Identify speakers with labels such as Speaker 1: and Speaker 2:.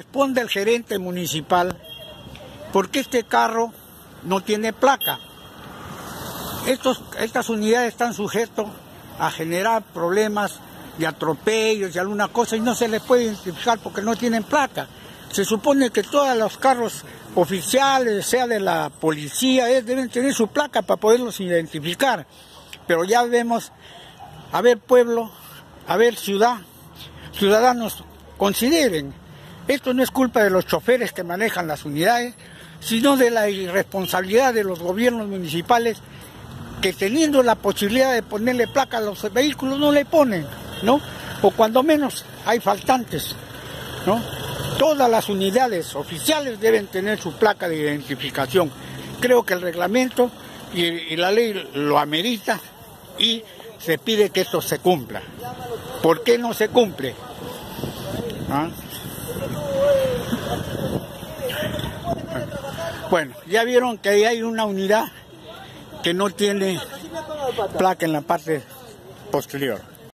Speaker 1: responde el gerente municipal porque este carro no tiene placa. Estos, estas unidades están sujetas a generar problemas de atropellos y alguna cosa y no se les puede identificar porque no tienen placa. Se supone que todos los carros oficiales, sea de la policía, deben tener su placa para poderlos identificar. Pero ya vemos, a ver pueblo, a ver ciudad, ciudadanos, consideren, esto no es culpa de los choferes que manejan las unidades, sino de la irresponsabilidad de los gobiernos municipales que teniendo la posibilidad de ponerle placa a los vehículos no le ponen, ¿no? O cuando menos hay faltantes, ¿no? Todas las unidades oficiales deben tener su placa de identificación. Creo que el reglamento y, la ley lo amerita y se pide que esto se cumpla. ¿Por qué no se cumple? ¿Ah? Bueno, ya vieron que ahí hay una unidad que no tiene placa en la parte posterior.